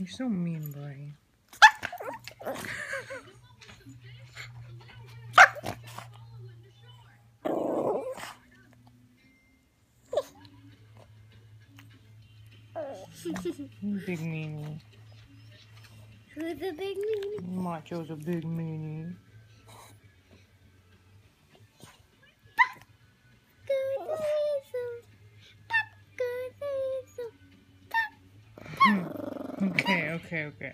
You're so mean, boy. Big meanie. Who's the big meanie? Macho's a big meanie. Okay, okay, okay.